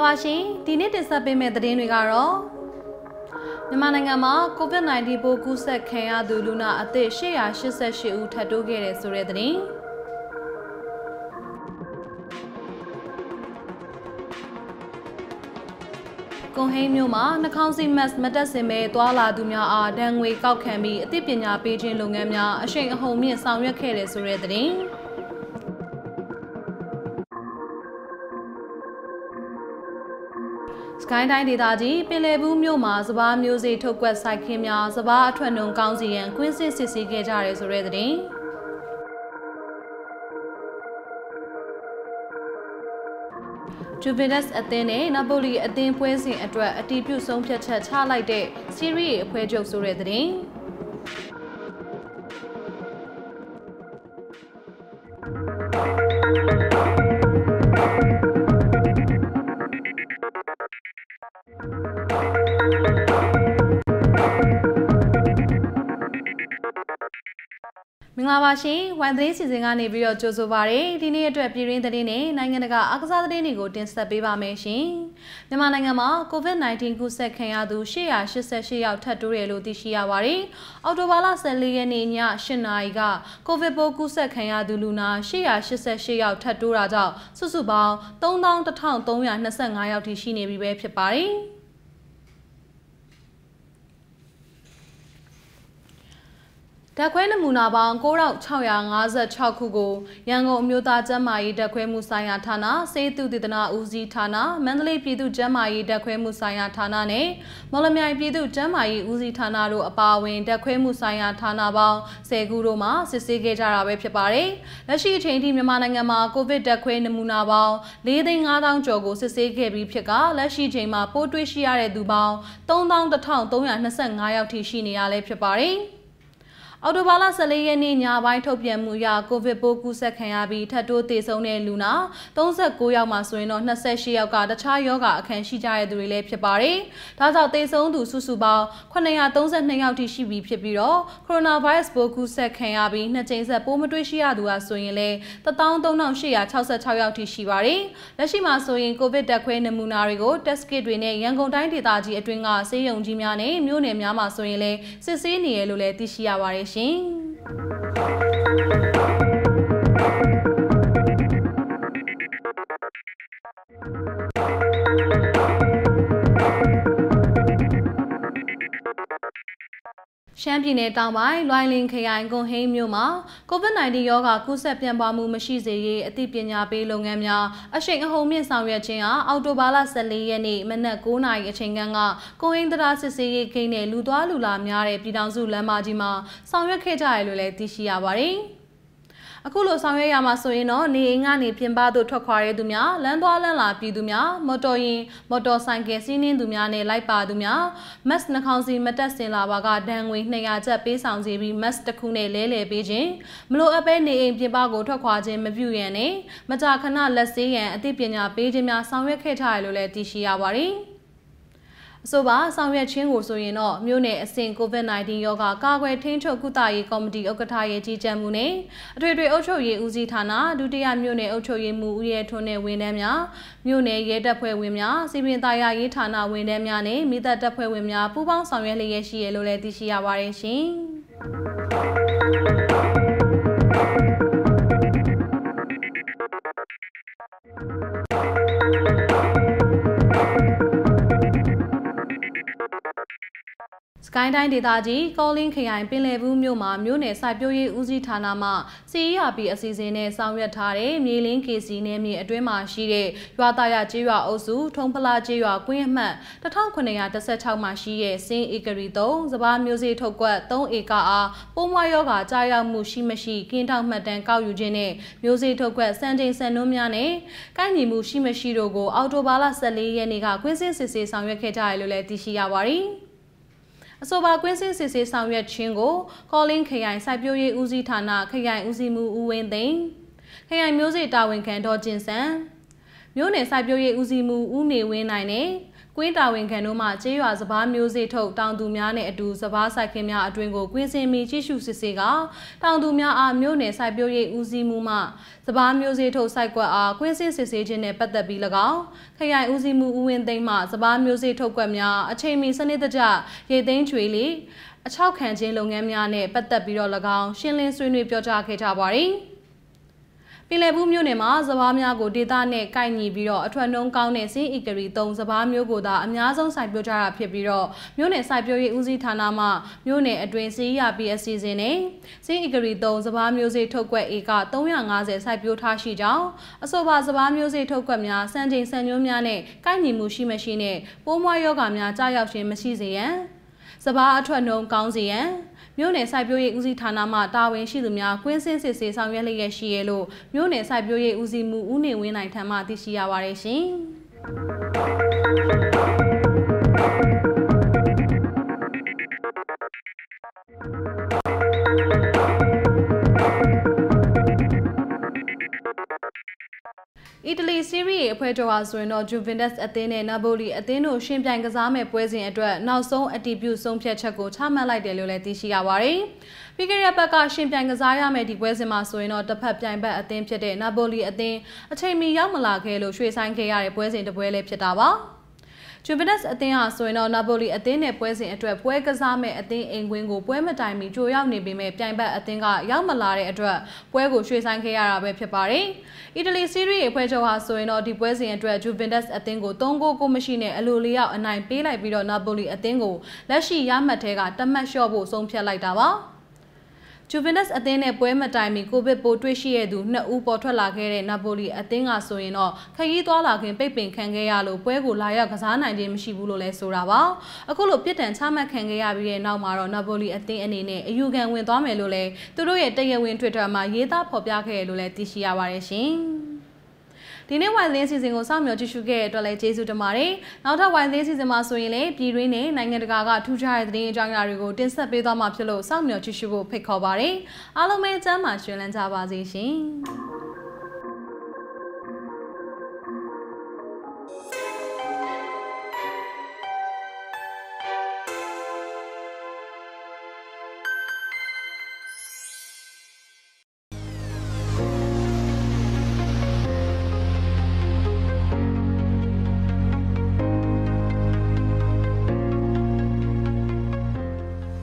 ္ဂလာပါရှင်ဒီနေ့တင်ဆက်ပေးမယ့်သတင်းတွေကတော့မြန်မာနိုင်ငံမှာ COVID-19 ပိုးကူးစက်ခံရသူလူနာအသစ်888ဦးထပ်တိုးခဲ့တဲ့ဆိုတဲ့သတင်းကွန်ဟိန်းမြို့မှာနှာခေါင်းစည်းမတ်မတက်စင်ပဲသွာလာသူများအားဒဏ်ငွေကောက်ခံပြီးအသိပညာပေးခြင်းလုပ်ငန်းများအရှိန်အဟုန်မြင့်ဆောင်ရွက်ခဲ့တဲ့ဆိုတဲ့သတင်း။ ကိုင်းတိုင်းဒေသကြီးပင်လယ်ဘူးမြို့မှာစပားမျိုးစေ့ထုတ်ကွက်စိုက်ခင်းများစပားအထွက်နှုံကောင်းစီရန်ကွင်းစစ်စစ်ဆေးခဲ့ကြရဲဆိုတဲ့သတင်းဂျူဗီနက်စ်အသင်းနဲ့နာပိုလီအသင်းပွဲစဉ်အတွက်အတီးပြုဆုံးဖြတ်ချက်ချလိုက်တဲ့စီးရီးအဖွဲ့ချုပ်ဆိုတဲ့သတင်း င်္ဂလာပါရှင်ဝမ်သတင်းစီစဉ်ကနေပြီးတော့ကြိုဆိုပါရစေဒီနေ့အတွက်ပြည်ရင်းသတင်းနဲ့နိုင်ငံတကာအားကစားသတင်းတွေကိုတင်ဆက်ပေးပါမယ်ရှင်မြန်မာနိုင်ငံမှာ COVID-19 ကူးစက်ခံရသူ888ယောက်ထပ်တိုးတယ်လို့သိရှိရပါတယ်အော်တိုဘာလ14ရက်နေ့ည8နာရီကကိုဗစ်ပိုးကူးစက်ခံရသူလူနာ888ယောက်ထပ်တိုးတာကြောင့်စုစုပေါင်း3325ယောက်ထိရှိနေပြီပဲဖြစ်ပါတယ် ဓာတ်ခွဲနမူနာပေါင်း9656ခုကိုရန်ကုန်အမျိုးသားကျန်းမာရေးဓာတ်ခွဲမှုဆိုင်ရာဌာနစေတုတည်တနာဦးစီးဌာနမန္တလေးပြည်သူ့ကျန်းမာရေးဓာတ်ခွဲမှုဆိုင်ရာဌာနနဲ့မော်လမြိုင်ပြည်သူ့ကျန်းမာရေးဦးစီးဌာနတို့အပါအဝင်ဓာတ်ခွဲမှုဆိုင်ရာဌာနပေါင်း10ခုတို့မှစစ်ဆေးခဲ့ကြတာပဲဖြစ်ပါတယ်။လက်ရှိအချိန်ထိမြန်မာနိုင်ငံမှာကိုဗစ်ဓာတ်ခွဲနမူနာပေါင်း၄သိန်း5000ကျော်ကိုစစ်ဆေးခဲ့ပြီးဖြစ်ကလက်ရှိချိန်မှာပိုးတွေ့ရှိရတဲ့သူပေါင်း3325ယောက်ထိရှိနေရလဲဖြစ်ပါတယ်။ အော်တိုဘာလ14ရက်နေ့ညပိုင်းထုတ်ပြန်မှုအရကိုဗစ်ပိုးကူးစက်ခံရပြီးထပ်တိုးသေဆုံးတဲ့လူနာ39ယောက်မှာဆိုရင်တော့28ယောက်ကတခြားယောဂအခမ်းရှိကြတဲ့သူတွေလည်းဖြစ်ပါတယ်။ဒါကြောင့်သေဆုံးသူစုစုပေါင်း932ယောက်ထိရှိပြီဖြစ်ပြီးတော့ကိုရိုနာဗိုင်းရပ်စ်ပိုးကူးစက်ခံရပြီးနှစ်ကြိမ်ဆက်ပိုးမတွေ့ရှိရသူဟာဆိုရင်လည်း13866ယောက်ထိရှိပါတယ်။လက်ရှိမှာဆိုရင်ကိုဗစ်တက်ခွဲနမူနာတွေကို test kit တွေနဲ့ရန်ကုန်တိုင်းဒေသကြီးအတွင်းကဆေးရုံကြီးများနဲ့မြို့နယ်များမှာဆိုရင်လည်းစစ်ဆေးနေရလို့လည်းသိရှိရပါတယ်ရှ ရှမ်းပြည်နယ်တောင်ပိုင်းလွိုင်လင်ခရိုင်ကွန်ဟိန်းမြို့မှာ COVID-19 ရောဂါကူးစက်ပြန့်ပွားမှုမရှိစေရေးအသိပညာပေးလုပ်ငန်းများအရှိန်အဟုန်မြင့်ဆောင်ရွက်ခြင်းအားအော်တိုဘာလ14ရက်နေ့မနက်9:00နာရီအချိန်ကကွန်ဟိန်းတရားစစ်ဆေးရေးဂိမ်းနဲ့လူသွားလူလာများတဲ့ပြည်ထောင်စုလမ်းမကြီးမှာဆောင်ရွက်ခဲ့ကြရလို့လည်းသိရှိရပါတယ်။ အခုလိုဆောင်ရွက်ရမှာဆိုရင်တော့နေအိမ်ကနေပြင်ပသို့ထွက်ခွာတဲ့သူများလမ်းသွားလမ်းလာပြည်သူများမော်တော်ယာဉ်မော်တော်ဆိုင်ကယ်စီးနင်းသူများနဲ့လိုက်ပါသူများမတ်နှာခေါင်းစီမတက်ဆင်လာပါကဒဏ်ငွေ200ကျပ်ပေးဆောင်စီပြီးမတ်တစ်ခုနဲ့လဲလှယ်ပေးခြင်းမလိုအပ်ပဲနေအိမ်ပြင်ပကိုထွက်ခွာခြင်းမပြုရန်နဲ့မကြာခဏလက်ဆေးရန်အသိပညာပေးခြင်းများဆောင်ရွက်ခဲ့ကြရလို့လည်းသိရှိရပါတယ်။ အဆိုပါဆောင်ရွက်ခြင်းကိုဆိုရင်တော့မြို့နယ်အဆင့် COVID-19 ရောဂါကာကွယ်ထိန်းချုပ်ကုသရေးကော်မတီဥက္ကဋ္ဌရဲ့ကြီးကြပ်မှုနဲ့အထွေထွေအုပ်ချုပ်ရေးဦးစီးဌာနဒုတိယမြို့နယ်အုပ်ချုပ်ရေးမှူးဦးရဲထွန်းနဲ့ဝန်ထမ်းများမြို့နယ်ရဲတပ်ဖွဲ့ဝင်များစီပင်သားရရေးဌာနဝန်ထမ်းများနဲ့မိသက်တပ်ဖွဲ့ဝင်များပူးပေါင်းဆောင်ရွက်လျက်ရှိရလို့လည်းသိရှိရပါတယ်ရှင် စကိုင်းတိုင်းဒေသကြီးကောလင်းခရိုင်ပင်လယ်ဘူးမြို့မှာမြို့နယ်စိုက်ပျိုးရေးဦးစီးဌာနမှ CERP အစီအစဉ်နဲ့ဆောင်ရွက်ထားတဲ့မြေလင်း KC နယ်မြေအတွင်းမှာရှိတဲ့ရွာသားရကျေးရွာအုပ်စုထုံးဖလားကျေးရွာကွင်းအမှတ်1916မှာရှိတဲ့စင်းဧကရီ3စပားမျိုးစေ့ထုတ်ကွက်3ဧကအားပိုးမွားယောဂါကြားရောက်မှုရှိမရှိကင်းထောက်မှတ်တမ်းကောက်ယူခြင်းနဲ့မျိုးစေ့ထုတ်ကွက်စံချိန်စံနှုန်းများနဲ့ကိုက်ညီမှုရှိမရှိတို့ကိုအော်တိုဘာလ14ရက်နေ့ကကွင်းစင်းစစ်ဆေးဆောင်ရွက်ခဲ့ကြရလို့လည်းသိရှိရပါတယ်။ အဆိုပါကွင်းစင်းစစ်ဆေးဆောင်ရွက်ခြင်းကိုကောလင်းခရိုင်စိုက်ပျိုးရေးဦးစီးဌာနခရိုင်ဦးစီးမှုဦးဝင်းသိန်းခရိုင်မျိုးစေ့တာဝန်ခံဒေါ်ကျင်စံမြို့နယ်စိုက်ပျိုးရေးဦးစီးမှုဦးနေဝင်းနိုင်နဲ့ ကွင်းတာဝန်ခံတို့မှကျေးရွာစပားမျိုးစေ့ထုတ်တောင်သူများနဲ့အတူစပားဆိုင်ခင်များအတွင်ကိုကွင်းစင်မီကြည့်ရှုစစ်ဆေးကတောင်သူများအားမြို့နယ်စိုက်ပျိုးရေးဦးစီးမှုမှစပားမျိုးစေ့ထုတ်စိုက်ကွက်အားကွင်းစင်စစ်ဆေးခြင်းနဲ့ပတ်သက်ပြီး၎င်းခရိုင်ဦးစီးမှုဦးဝင်းသိမ်းမှစပားမျိုးစေ့ထုတ်ကွက်များအချိန်မီစနစ်တကျရေသိမ်းချွေလီအချောက်ခံခြင်းလုပ်ငန်းများနဲ့ပတ်သက်ပြီးတော့၎င်းရှင်းလင်းဆွေးနွေးပြောကြားခဲ့ကြပါသည်။ ပင်လယ်ဘူးမြို့နယ်မှာစပားများကိုဒေသနဲ့ကိုက်ညီပြီးတော့အထွတ်နှုံးကောင်းတဲ့စင်းအီကရီ၃စပားမျိုးကိုသာအများဆုံးစိုက်ပျိုးကြတာဖြစ်ပြီးတော့မြို့နယ်စိုက်ပျိုးရေးဦးစီးဌာနမှမြို့နယ်အတွင်းစီးရပြီးအစီအစဉ်နဲ့စင်းအီကရီ၃စပားမျိုးစေ့ထုတ်ကွက်ဧက350စိုက်ပျိုးထားရှိကြောင်းအဆိုပါစပားမျိုးစေ့ထုတ်ကွက်များစံချိန်စံညွှန်းများနဲ့ကိုက်ညီမှုရှိမရှိနဲ့ပိုးမွှားယောဂများကြားရောက်ခြင်းမရှိစေရန်စပားအထွတ်နှုံးကောင်းစေရန် မြို့နယ်စိုက်ပျိုးရေးဦးစီးဌာနမှတာဝန်ရှိသူများကွင်းစင်းစစ်ဆေးဆောင်ရွက်လျက်ရှိရလို့မြို့နယ်စိုက်ပျိုးရေးဦးစီးမှုဦးနေဝင်းနိုင်ထံမှသိရှိရပါတယ်ရှင် အီတလီစီးရီးရဲ့အဖွဲ့တော်ဟာဆိုရင်တော့ Juventus အသင်းနဲ့ Napoli အသင်းတို့ရှင်ပြိုင်ကစားမဲ့ပွဲစဉ်အတွက်နောက်ဆုံးအတီးပြုဆုံးဖြတ်ချက်ကိုချမှတ်လိုက်တယ်လို့လည်းသိရှိရပါတယ်။ပြီးခဲ့တဲ့ဘက်ကရှင်ပြိုင်ကစားရမယ့်ဒီပွဲစဉ်မှာဆိုရင်တော့တစ်ဖက်ပြိုင်ဘက်အသင်းဖြစ်တဲ့ Napoli အသင်းအချိန်မီရောက်မလာခဲ့လို့ရွှေ့ဆိုင်းခဲ့ရတဲ့ပွဲစဉ်တစ်ပွဲလည်းဖြစ်တာပါ။ ဂျူဗီနက်စ်အသင်းဟာဆိုရင်တော့နာပိုလီအသင်းနဲ့ပွဲစဉ်အတွက်ပွဲကစားမဲ့အသင်းအိမ်ကွင်းကိုပွဲမတိုင်မီကြိုရောက်နေပေမဲ့ပြိုင်ဘက်အသင်းကရောက်မလာတဲ့အတွက်ပွဲကိုရွှေ့ဆိုင်းခဲ့ရတာပဲဖြစ်ပါတယ်။အီတလီစီးရီးရဲ့ဖွဲ့ချုပ်ဟာဆိုရင်တော့ဒီပွဲစဉ်အတွက်ဂျူဗီနက်စ်အသင်းကို3ဂိုးကိုမရှိနဲ့အလိုလျောက်အနိုင်ပေးလိုက်ပြီးတော့နာပိုလီအသင်းကိုလက်ရှိရမှတ်ထဲကတမတ်လျှော့ဖို့ဆုံးဖြတ်လိုက်တာပါ။ ဂျူဗင်နက်စ်အသင်းနဲ့ပွဲမတိုင်မီကိုဗစ်ပိုးတွေ့ရှိရသူနှစ်ဦးပေါ်ထွက်လာခဲ့တဲ့နာပိုလီအသင်းကဆိုရင်တော့ခရီးသွားလာခင်ပိတ်ပင်ခံခဲ့ရလို့ပွဲကိုလာရောက်ကစားနိုင်ခြင်းမရှိဘူးလို့လည်းဆိုတာပါအခုလိုပြစ်ဒဏ်ချမှတ်ခံခဲ့ရပြီးတဲ့နောက်မှာတော့နာပိုလီအသင်းအနေနဲ့အယူခံဝင်သွားမယ်လို့လည်းသူတို့ရဲ့တရားဝင် Twitter မှာရေးသားဖော်ပြခဲ့ရလို့လည်းသိရှိရပါတယ်ရှင် ဒီနေ့ဝိုင်သင်းစီစဉ်ကိုစောင့်မျှော်ကြည့်ရှုခဲ့တဲ့အတွက်လည်းကျေးဇူးတင်ပါတယ်။နောက်ထပ်ဝိုင်သင်းစီစဉ်မှာဆိုရင်လည်းပြည်တွင်းနဲ့နိုင်ငံတကာကထူးခြားတဲ့သတင်းအကြောင်းအရာတွေကိုတင်ဆက်ပေးသွားမှာဖြစ်လို့စောင့်မျှော်ကြည့်ရှုဖို့ဖိတ်ခေါ်ပါတယ်။အားလုံးပဲကျမ်းမာရှင်လန်းကြပါစေရှင်။